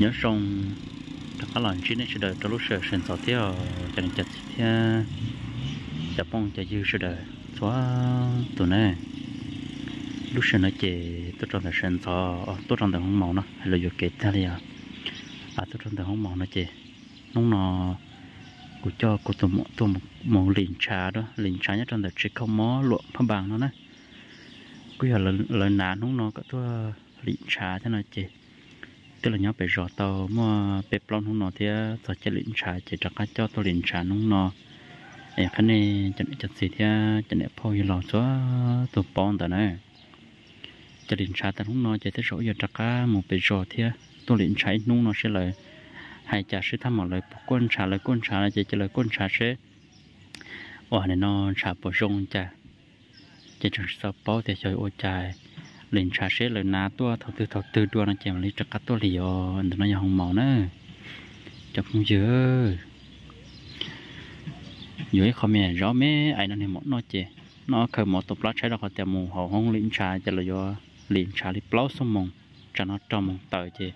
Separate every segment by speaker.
Speaker 1: nhớ xong tất cả lần chỉ nên sẽ đợi cho lúc sửa sinh sau theo cho nên chặt theo chặt bông chặt dư sẽ đợi xóa tụi này lúc sửa nó chỉ tôi trong ờ, thời sinh sau tôi trong thời không màu nó hay là dù kể ta đi à. À tôi trong thời không màu nó chỉ nông nó của cho của tụi một tụi một một liền trà đó liền trà nhất trong thời chỉ không mó luộm phong bằng nó nè. Cứ giờ lần lần nã nông nó có tôi liền trà cho nó chỉ tức là nhớ bị rõ tàu mà bị plon không nó thì à, giờ chỉ liền trà chỉ cho cái cho tôi liền trà nung nó ấy cái này chẳng chẳng gì thì à, chẳng để phô như lò số tụi bọn đó này cho liền trà ta nung nó chỉ thấy rõ giờ cho cái một bị rõ thì à, tôi liền trà nung nó sẽ lời hai chả sẽ tham một lời quân trà lời quân trà là chỉ chỉ lời quân trà sẽ. Ở này nó trà bổ sung chả. Chỉ trong sau bao thì chơi ô chài lên trà sẽ lên ná tua thầu tư thầu tư tua nó chèm lấy trà cắt tua liò anh nó nhà hồng màu nữa. Chọc không dữ dưới không mẹ rõ mấy ai nó nên một nó chè. Nó khởi một tập lá trái đó họ tìm mù, họ không lên trà cho là do lên trà đi plau xong mông cho nó trong mông tờ chè.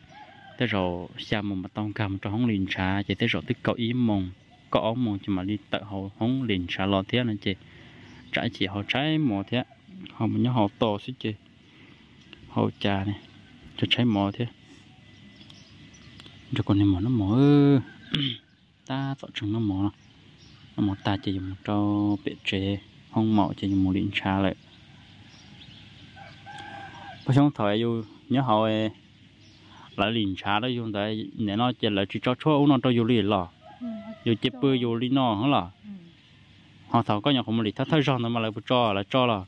Speaker 1: Thế rồi xa mông mà tông cầm cho không lên trà chè thế rồi tức cậu ý mông có ống mông chỉ mà đi tự họ không lên trà lo thế này chè. Trái chỉ họ trái mò thế. Họ mình nhớ họ to xí chè họ trà này. Cho trái mò thế. Cho con này mò nó mò ta sợ chừng nó mò. Nó mò ta chỉ dùng cho bể chế không mò chỉ dùng một điện trà lại. Bây giờ thời yêu nhớ họ lại liền trà đó dùng tại để nó chỉ là chỉ cho chỗ nó cho yêu liền lò
Speaker 2: yêu chỉ bơi yêu
Speaker 1: liền nó hả là họ thầu có nhà không lì thắt thay rong nó mà lại cho là cho là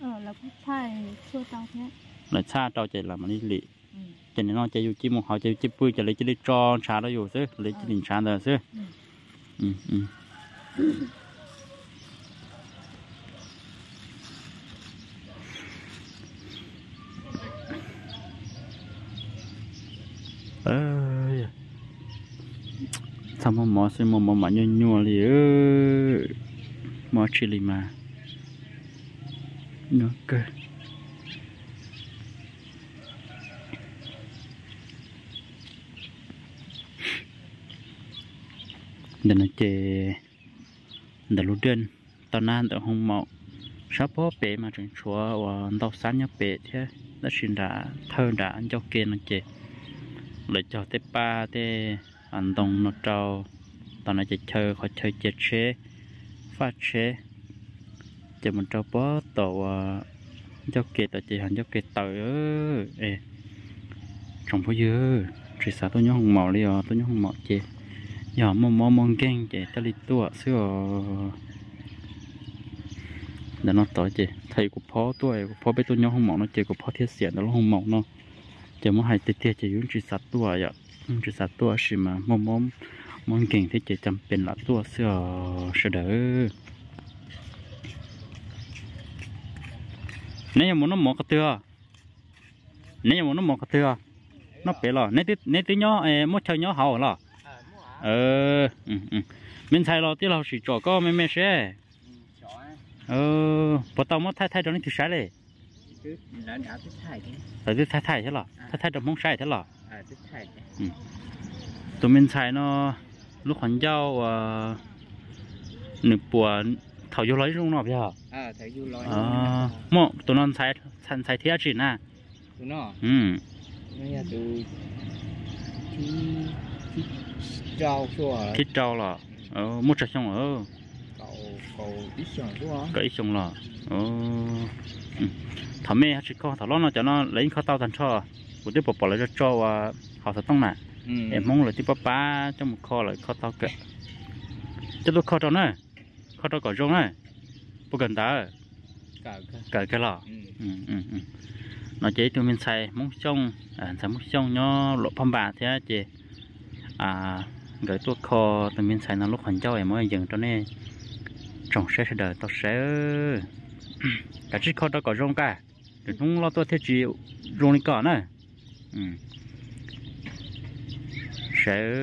Speaker 2: ờ là cũng sai chưa tao thế
Speaker 1: là xa cho chạy làm mà đi lì cho nên nó chạy yêu chỉ một họ chạy chỉ chạy lấy chỉ đi cho trà đó yêu chứ lấy chỉ liền trà đó chứ. Ừ. Ừ ơi sao mà mò xem mà mò mà nhua nhua li ơi mò chili mà. Nó để nói chê đã lúc trên tao nan tao không mò sắp bó bể mà chẳng chúa và tao sáng nhá bể thế? Đã xin đã thơ đã anh cho kia nó chê lấy cho tế ba, thế anh đông nó trâu tao nói chê chơi khỏi chơi chê chế phát chế chê mình trâu bó tổ à, cho kê tao chê hẳn cho kê tàu ơ trong phố dư chỉ sao tôi nhớ không màu đi tôi nhớ không màu chê giờ mong mong mong ghen chê ta đi tua xưa à. để nó tới chê thầy của phó tuổi của phó biết tôi nhau không mỏng nó chê của phó thiết xiển nó không mỏng nó. Chỉ muốn hai tiết tiết chỉ dùng chỉ sát tua dạ. vậy chỉ sát tua xí mà, mong mong mong ghen thì chỉ chăm bên là tua xưa à, sẽ đỡ. Nếu muốn nó mỏ cái tưa nếu muốn nó mỏ cái tưa
Speaker 3: nó
Speaker 1: bé lò nếu tí nếu tí nhỏ em mất chơi nhỏ hậu เอออืมอืมมันไทยเราที่เราสีจ่อก็ไม่ไม่ใช่เออพอตามว่าไทยไทยตอนนี้ถือใช้เลย
Speaker 3: แล้วดาวที่ไทยแ
Speaker 1: ต่ที่ไทยไทยใช่หรอไทยไทยจะมองใช่ใช่หรอ
Speaker 3: อ่าที่ไทย
Speaker 1: อืมตัวมินไทยเนาะลูกขวัญเจ้าอ่าหนึ่งปัวเถายูร้อยลุงเนาะพี่เหรอ
Speaker 3: อ่าเถายูร้อยอ่า
Speaker 1: หม้อตัวนอนใช้ทันใช้เที่ยวจีน่ะ
Speaker 3: ตัวเนาะ
Speaker 1: อืม
Speaker 3: ไม่อยากดูที่ trâu xua thịt
Speaker 1: trâu là ờ một trâu xong ờ
Speaker 3: cậu cậu ít xong
Speaker 1: xong là ờ. Ừ. thằng mẹ chỉ có thằng nó nó cho nó lấy khó tao thành cho. Một tiếp bỏ bỏ lại cho cho và họ sẽ tông nè.
Speaker 3: Ừ. Em mong
Speaker 1: là tiếp ba ba trong một kho lại khó tao kệ. Cho tôi kho cho nó kho cho cỏ rong này 不 cần ta cỡ cái lò ừ. Nó chỉ tụi mình xài móng sông à xài móng sông nó lộ phong bà thế chị à gửi tua kho tụi mình xài nó lúc hoàn châu em mới dừng cho nên trồng sẽ sẽ đợi tao sẽ cả chiếc kho đó có rong cả. Để chúng lo tôi theo chị rong đi cỏ nữa. Sẽ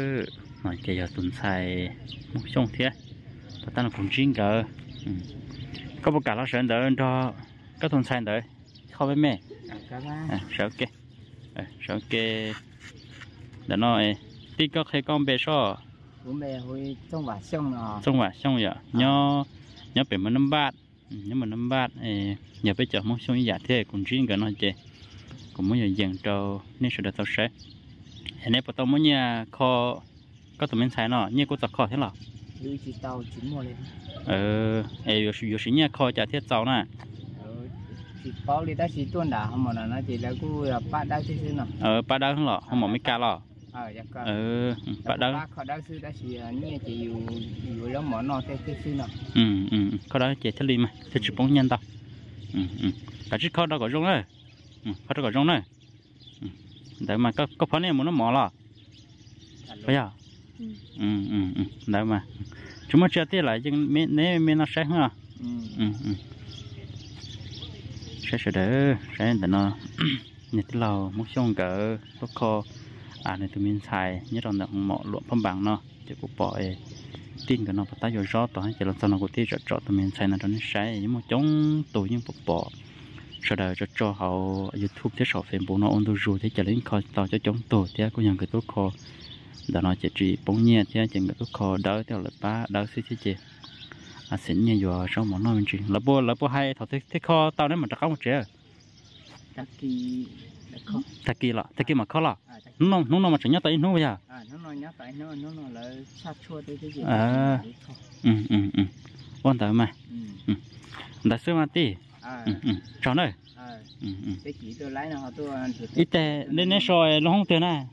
Speaker 1: nó chỉ giờ tuần xài móng sông thế tao ta nó cũng chính cỡ ừ. Có một cả nó sẽ đợi cho các thôn xanh đợi không biết mẹ.
Speaker 3: Cả à,
Speaker 1: sợ ok. À, sợ ok. Để nó tí có khi con bé so
Speaker 3: bố mẹ hồi trong vả xong nó
Speaker 1: trong vả xong vậy nhớ nhớ phải một năm bát. Nhớ một năm bát. Nhớ bây giờ muốn xuống giả thế cũng riêng cái nó chơi cũng muốn dần cho nên sẽ được tao sẽ. Hiện nay bắt đầu muốn nhà kho có tụi mình xài nó như có tập kho thế nào?
Speaker 3: Lưu chỉ tàu chín mùa lên.
Speaker 1: Ờ ê yo yo sinh nhà kho chả thiết tàu nè.
Speaker 3: Chỉ bao đi đã chỉ tuần đã không mà nó chỉ là cứ ba đau chứ chứ nào.
Speaker 1: Ờ ba đau không lọ không mà mấy ca lọ ờ đó ừ, ừ, ừ, có. Đó chỉ thắt lưng mà thế chỉ bóng nhân tao. Ừ ừ khó đó có rong đấy. Ừ khó đó có rong đấy. Mà có có phán này muốn nó mỏ là
Speaker 3: bây
Speaker 1: giờ
Speaker 2: ừ.
Speaker 1: Ừ ừ đấy mà. Chúng nó chưa tiết lại nhưng mấy mấy mấy nó sáng ha.
Speaker 3: Ừ.
Speaker 1: Ừ sẽ sẽ đỡ sẽ để nó nhặt lâu muốn xong cỡ bóc kho à này tụi mình xài nhớ rằng là mỏ luộc phong bằng nó chỉ có bỏ ờ, tin cái nó bắt tay vô rót tao chỉ là sau nó có tí rõ rõ tụi mình xài nó cho nó xài nhưng mà chống tụi những bộ bỏ. Sau đó cho cho họ youtube thế sau phim bộ nó ôn tôi rồi thế chỉ lên kho tao cho chống tụi thế, có những cái tốt kho. Đó nó chỉ chỉ bóng nhẹ thế chỉ cái tốt kho đỡ theo là ba đỡ xí xí chị à xin nhẹ vừa sau món nó mình chỉ là bố là bố hay thọ thế thế kho tao đấy mà chắc không một trẻ
Speaker 3: chắc thì
Speaker 1: ta kia là ta kia mà khó là
Speaker 3: à nó
Speaker 1: nó nó mà chẳng nhớ tới nó bây giờ.
Speaker 3: À nó nhớ tại nó nó nó là sát chua tới cái gì À.
Speaker 1: ừ ừ ừ. Quan tâm mà. Ừ. Đã sớm mà tí.
Speaker 3: À. Ừ
Speaker 1: ừ. Cho nơi ừ ừ.
Speaker 3: Cái chỉ tôi lấy nó tôi ít tệ nên nên
Speaker 1: soi nó không tiền à.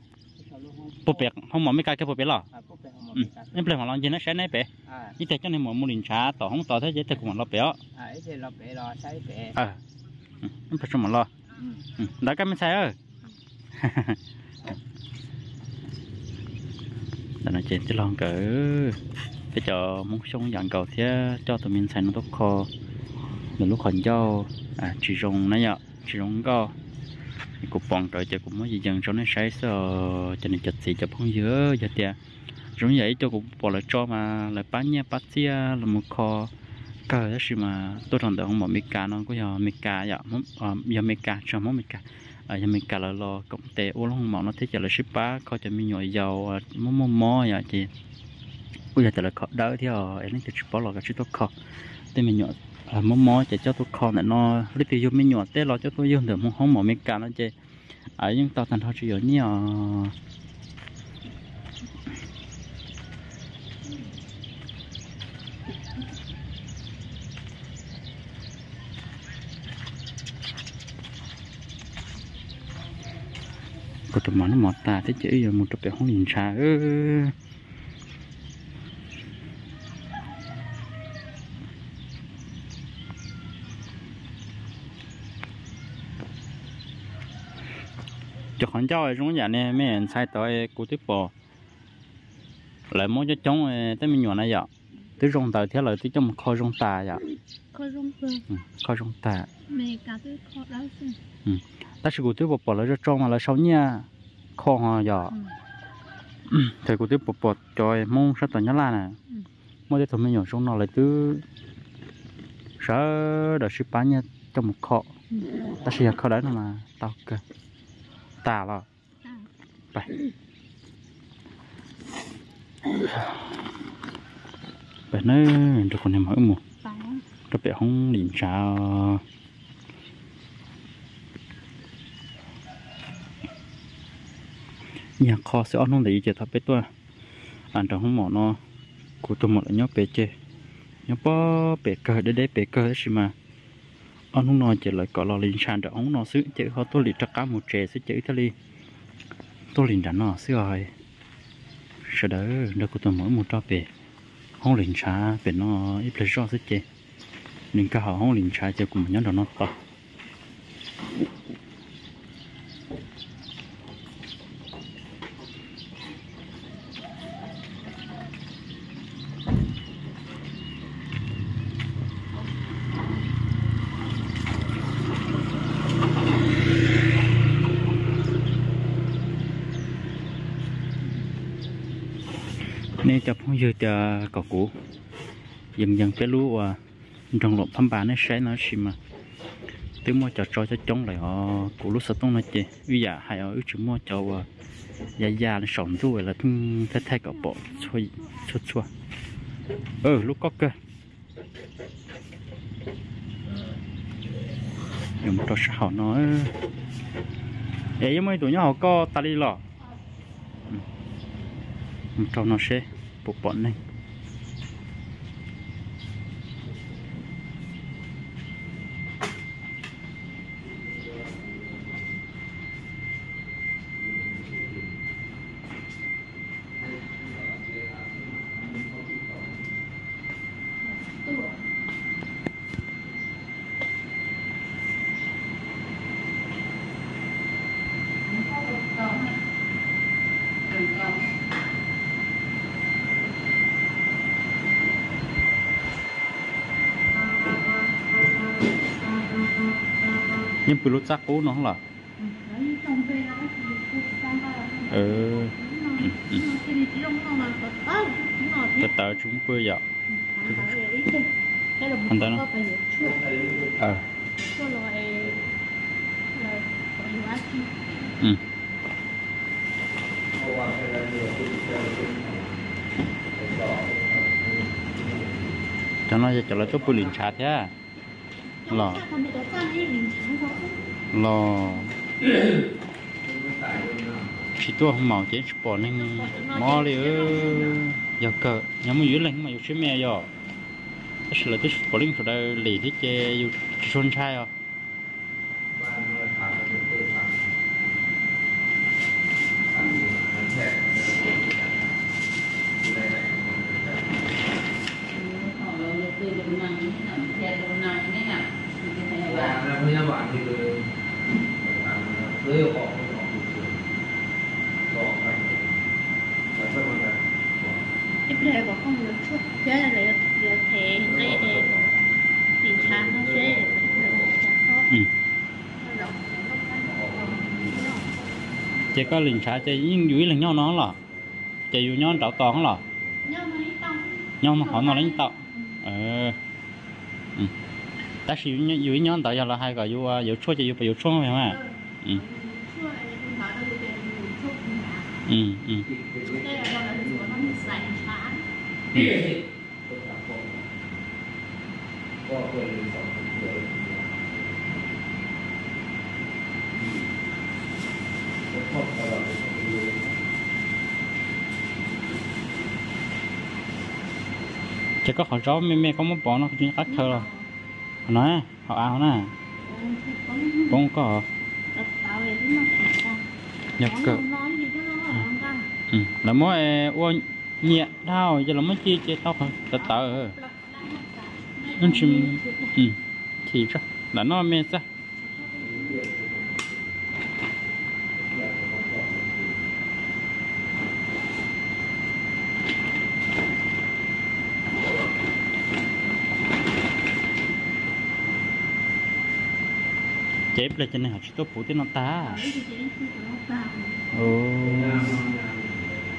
Speaker 3: Bộ
Speaker 1: bẹt không mà mấy cái cái bộ bẹt
Speaker 3: không ừ. nên
Speaker 1: phải mà làm gì nó sẽ này bẹ
Speaker 3: à.
Speaker 1: Ít tệ cho nên mà mua linh trà tỏ không tỏ thế chứ thì cũng là bẹ à
Speaker 3: ấy thì là bè là sai bè
Speaker 1: à. Ừ. Nên phải cho mà lo đã cái mình xe ơi. Là nó chết cái lon cỡ. Cái cho muốn sống dạng cầu thế cho tụi mình xài nó tốt kho. Mình lúc còn cho. À chỉ dùng nó nhở. Chỉ dùng co cục bọn trời cho cũng mới gì dần cho nó sai sợ. Cho nên chặt xì cho phong dứa, giờ tiệt giống vậy cho cũng bỏ lại cho mà lại bán nha, bán xia là một kho cái đó gì mà tôi thằng được một mica nó có giờ mica giờ muốn giờ mica cho món mica. À giờ mica là lo cộng tệ ô long mỏ nó thấy cho là ship bá coi cho mình nhồi dầu ờ, mó mó mò giờ chị bây giờ thì là khó đỡ thì ở em ship bỏ lo cái chút tôi khó thế mình nhồi à mò chỉ cho tôi khó này nó lấy tiêu mình nhồi thế lo cho tôi dùng được muốn không mỏ mica nó chơi, ở ờ, những tàu thành thôi chỉ ở nhiều có tụi nó mọt ta thế chỉ giờ một tập bé không nhìn xa. Ơ cho con cháu trong nhà này mấy anh sai tới cụ tiếp bò lại muốn cho chống tới mình nhỏ này vậy. Tới rong tờ thế là tới trong kho rong tà vậy.
Speaker 2: Khó rong cơ
Speaker 1: ừ, kho rong tà.
Speaker 2: Mẹ cả tôi khó đau sư
Speaker 1: ta chỉ cụ tiếp bò bỏ lại cho trong mà sáu nha kho họ ừ thì cụ tiếp bò bỏ cho mong sắp tới nhá là nè mỗi cái thằng mình nhỏ trong nó lại cứ sợ đợt ship bán nha trong một kho ta sẽ kho đấy mà tao cơ tà à Bye. Bà nói được con em hỏi một Nó bị không liền sao Nhà kho sẽ ăn không để chế thật bé tua ăn trong không mỏ nó cụ tôi một là nhóc bé chế Nhóc bó bé cờ để để bé cờ xí mà. Ăn không nói chế lại có lò liền sàn để ông nó xứ chế họ tôi liền chắc cá một trẻ sẽ chế thế đi tôi liền đã nó xứ rồi. Sau đó được cụ tôi mỗi một trò bé không liền sàn bé nó ít là do sức chơi nên cả họ không liền sàn chế cùng nhau đó nó to. Nên cho phong dư cho cỏ cũ. Dần dần cái lúa và trong lộn thăm bà nó sẽ nó xì mà. Từ mua cho cho cho chống lại họ. Cũ lúa sắp tông nó chị bây giờ hay ở chúng mua cho và già già nó sống rồi là thung thay thay cỏ bộ. Chua chua chua ừ, ờ lúc có cơ. Dùng cho sao nó. Ấy mấy tụi nhỏ có ta đi lọ cho nó sẽ bộ bọn này nhưng bự lốt chắc cũ nó không là
Speaker 2: Đấy, ừ tờ
Speaker 1: chúng bự vậy.
Speaker 2: Anh ta nó-
Speaker 3: ờ.
Speaker 2: Cho
Speaker 1: ừ. Cho nó cho nó chút bự liền chả thế à?
Speaker 2: Lò.
Speaker 1: Lò. Chỉ tua không màu chế bỏ nên mò đi ơ. Giờ cờ nhóm mà dưới lên mà dưới mẹ giờ. Cái sự là cái bỏ linh rồi đây lì thế chơi yêu xuân sai rồi
Speaker 4: là
Speaker 3: bây giờ bạn thì cứ lấy họ họ họ phải phải sao mà
Speaker 2: của không được chút. Cái là lấy được thể đây để tìm sáng nó sẽ được có
Speaker 1: ừ chế có linh trái chế nhưng dưới là nhau nó là chế dưới nhau trảo toàn là
Speaker 2: nhau mà họ nó đánh tạo
Speaker 1: ờ. Ừ. Ta sử dụng dưới nhau tạo ra là hai cái dưới dưới chua chế dưới phải dưới chua phải không ạ ừ ừ ừ.
Speaker 3: Đây là gọi là chúa nó bị giải
Speaker 2: phá
Speaker 1: ừ. chỉ có họ rõ mẹ mẹ có muốn bỏ nó chuyện ắt thôi rồi. Nói họ ao nè. Cũng có.
Speaker 2: Nhập cờ
Speaker 1: Ừ. là mỗi ờ, ô nhẹ đau giờ là mới chia chia tao không tớ tớ ừ.
Speaker 2: nên chim
Speaker 1: thì ra là nó mê ra chế bây giờ này học chỉ tốt bố tiếng nó ta. Ừ.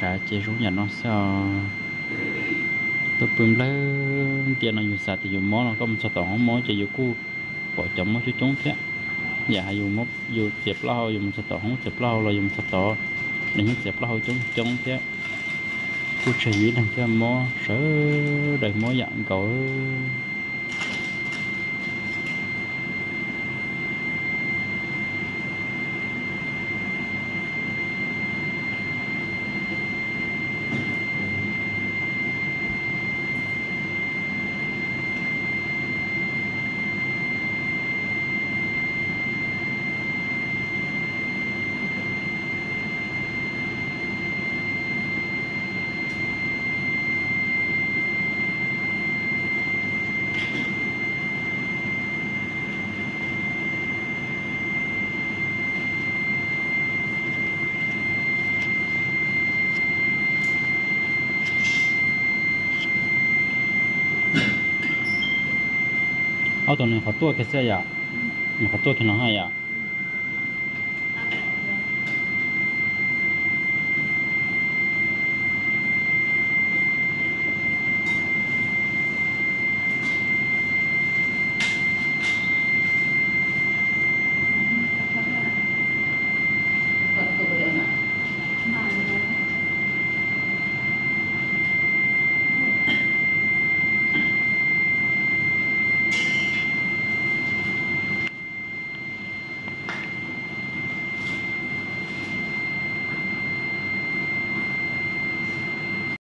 Speaker 1: trả chế rú nhà nó sao tôi bơm lên tiền nó dùng sạch thì dùng món nó có một số tổng không món chỉ dùng cu, bỏ chấm món chú chống thế. Dạ dùng móc dùng tiệp lao dùng một số tổng không chẹp lao là dùng số tổ để những tiệp lao chống chống thế. Cu chỉ dưới thằng cái món sớ đầy món dạng cậu ตัวหนึ่งขอตัวแค่เสียยาหนึ่งขอตัวแค่น้องให้ยา